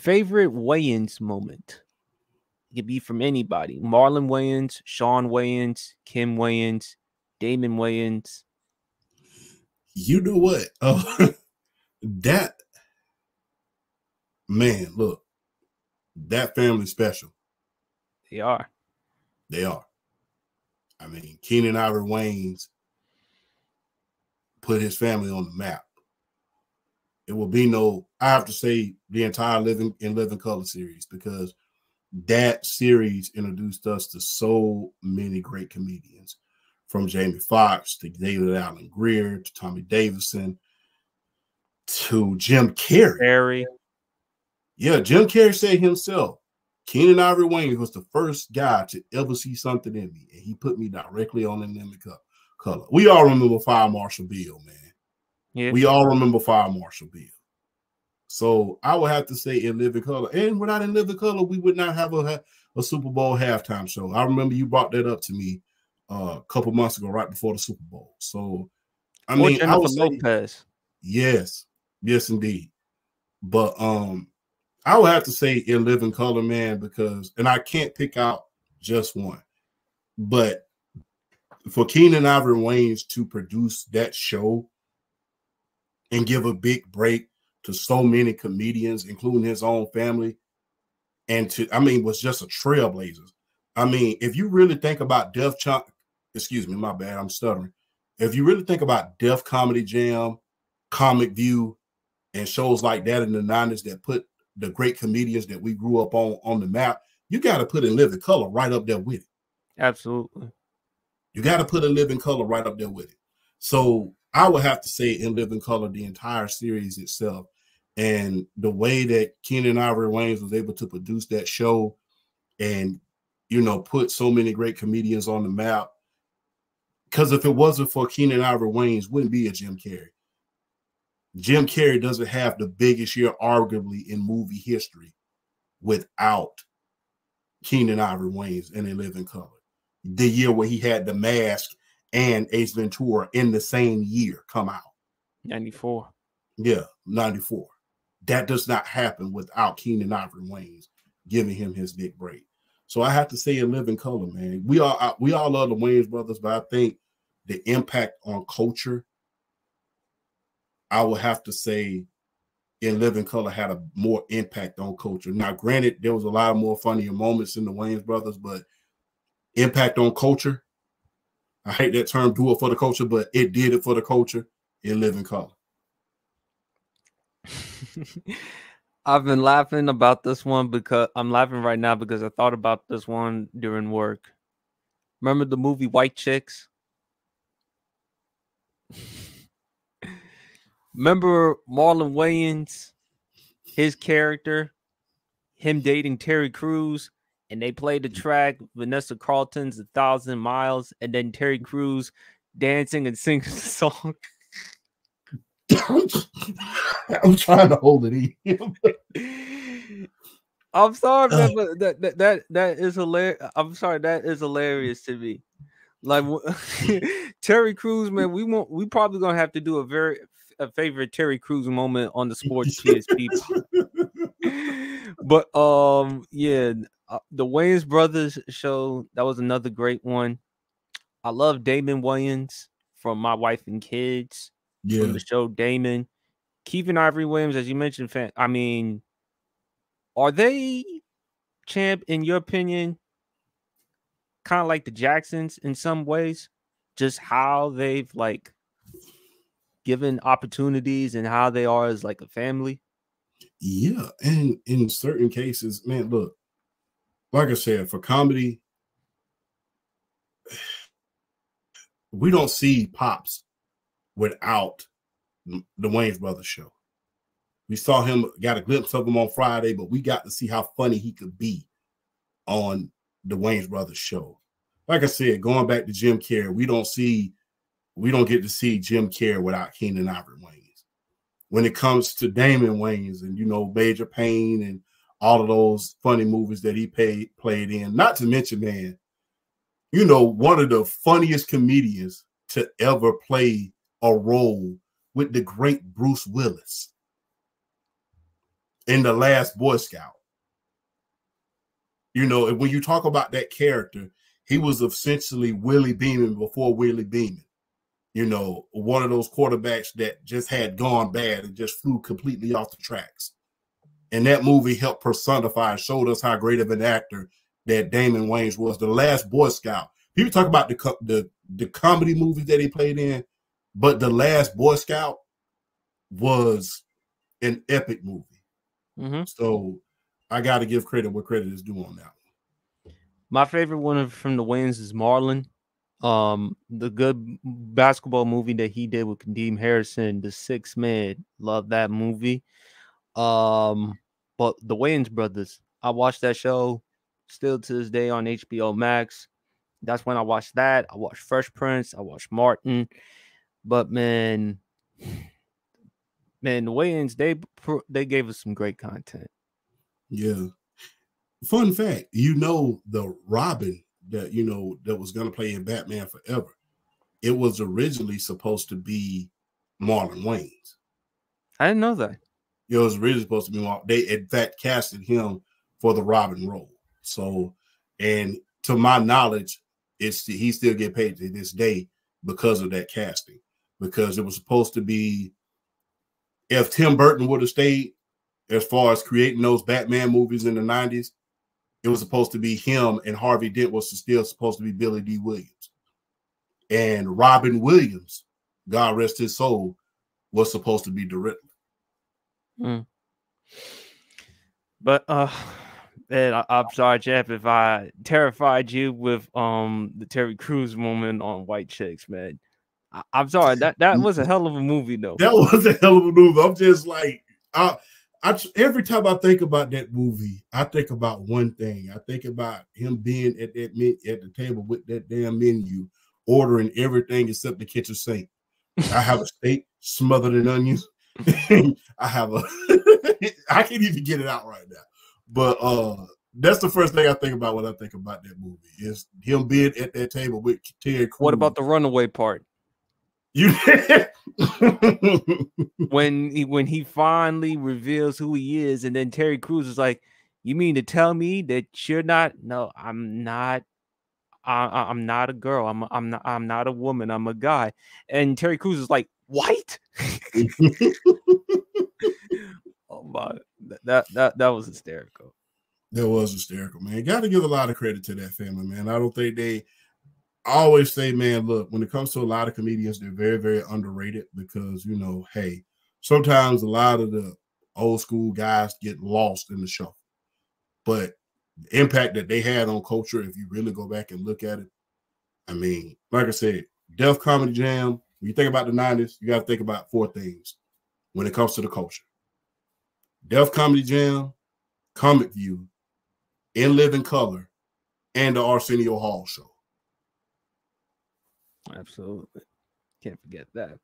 Favorite Wayans moment? It could be from anybody. Marlon Wayans, Shawn Wayans, Kim Wayans, Damon Wayans. You know what? Oh, that man, look, that family special. They are. They are. I mean, Keenen Ivory Wayans put his family on the map. It will be no, I have to say the entire Living in Living Color series because that series introduced us to so many great comedians from Jamie Foxx to David Alan Grier to Tommy Davidson to Jim Carrey. Carrey. Yeah, Jim Carrey said himself, Keenen Ivory Wayne was the first guy to ever see something in me, and he put me directly on the limit color. We all remember Fire Marshal Bill, man. Yeah. We all remember Fire Marshal Bill. So I would have to say in living color, and without in living color, we would not have a, a Super Bowl halftime show. I remember you brought that up to me uh, a couple months ago, right before the Super Bowl. So I mean, I would Lopez. Yes, yes, indeed. But um, I would have to say in living color, man, because and I can't pick out just one, but for Keenen Ivory Wayans to produce that show and give a big break to so many comedians, including his own family, and to I mean was just a trailblazer. I mean, if you really think about Def Chunk, excuse me, my bad, I'm stuttering. If you really think about Def Comedy Jam, Comic View, and shows like that in the 90s that put the great comedians that we grew up on on the map, you got to put in living color right up there with it. Absolutely. You got to put a living color right up there with it. So I would have to say in living color the entire series itself, and the way that Keenen Ivory Wayans was able to produce that show, and you know put so many great comedians on the map. Because if it wasn't for Keenen Ivory Wayans, wouldn't be a Jim Carrey. Jim Carrey doesn't have the biggest year, arguably, in movie history without Keenen Ivory Wayans and A Living Color. The year where he had the mask and Ace Ventura in the same year come out. 94. Yeah, 94. That does not happen without Keenen Ivory Wayans giving him his big break. So I have to say, in Living Color, man. We all we all love the Wayans brothers, but I think the impact on culture I would have to say in Living Color had a more impact on culture. Now, granted, there was a lot more funnier moments in the Wayans brothers, but impact on culture. I hate that term, do it for the culture, but it did it for the culture in Living Color. I've been laughing about this one because I'm laughing right now because I thought about this one during work. Remember the movie White Chicks? Remember Marlon Wayans, his character, him dating Terry Crews, and they played the track Vanessa Carlton's A Thousand Miles, and then Terry Crews dancing and singing the song. I'm trying to hold it in. I'm sorry, man, but that, that that that is hilarious. I'm sorry, that is hilarious to me. Like Terry Crews, man, we want we probably gonna have to do a very a favorite Terry Crews moment on the Sports PSP. but um, yeah, uh, the Wayans brothers show that was another great one. I love Damon Wayans from My Wife and Kids. Yeah, from the show Damon, Keenen Ivory Williams, as you mentioned. Fan, I mean, are they champ in your opinion? Kind of like the Jacksons in some ways, just how they've like given opportunities and how they are as like a family? Yeah, and in certain cases, man, look, like I said, for comedy, we don't see pops without the Wayans Brothers show. We saw him, got a glimpse of him on Friday, but we got to see how funny he could be on the Wayans Brothers show. Like I said, going back to Jim Carrey, we don't see we don't get to see Jim Carrey without Keenen Ivory Wayans. When it comes to Damon Wayans and you know Major Payne and all of those funny movies that he paid, played in, not to mention, man, you know, one of the funniest comedians to ever play a role with the great Bruce Willis. in the last Boy Scout. You know, when you talk about that character, he was essentially Willie Beamen before Willie Beamen. You know, one of those quarterbacks that just had gone bad and just flew completely off the tracks. And that movie helped personify, showed us how great of an actor that Damon Wayans was. The Last Boy Scout. People talk about the the the comedy movies that he played in, but The Last Boy Scout was an epic movie. Mm-hmm. So I got to give credit where credit is due on that one. My favorite one from the Wayans is Marlon. Um, the good basketball movie that he did with Kadeem Hardison, The Sixth Man. Love that movie. Um, but the Wayans brothers, I watched that show still to this day on HBO Max. That's when I watched that. I watched Fresh Prince. I watched Martin. But man, man, the Wayans they they gave us some great content. Yeah. Fun fact, you know the Robin that you know that was going to play in Batman Forever. It was originally supposed to be Marlon Wayans. I didn't know that. It was really supposed to be Marlon. They in fact casted him for the Robin role. So, and to my knowledge, it's he still get paid to this day because of that casting. Because it was supposed to be if Tim Burton would have stayed as far as creating those Batman movies in the 90s, it was supposed to be him and Harvey Dent was still supposed to be Billy Dee Williams. And Robin Williams, God rest his soul, was supposed to be the Riddler. Mm. But uh and I, am sorry, Jeff, if I terrified you with um the Terry Crews moment on White Chicks, man. I, am sorry that that was a hell of a movie, though. That was a hell of a movie. I'm just like, I, I every time I think about that movie, I think about one thing. I think about him being at that at the table with that damn menu, ordering everything except the kitchen sink. I have a steak smothered in onions. I have a I can't even get it out right now. But uh that's the first thing I think about when I think about that movie is him being at that table with Terry Crews. What about the runaway part? You when he when he finally reveals who he is, and then Terry Crews is like, "You mean to tell me that you're not? No, I'm not. I, am not a girl. I'm I'm not I'm not a woman. I'm a guy." And Terry Crews is like, "White." oh my, that that that was hysterical. That was hysterical, man. Got to give a lot of credit to that family, man. I don't think they always say, man, look, when it comes to a lot of comedians, they're very, very underrated because, you know, hey, sometimes a lot of the old school guys get lost in the show. But impact that they had on culture, if you really go back and look at it, I mean, like I said, Def Comedy Jam, when you think about the 90s, you got to think about four things when it comes to the culture Def Comedy Jam, Comic View, In Living Color, and the Arsenio Hall Show. Absolutely. Can't forget that.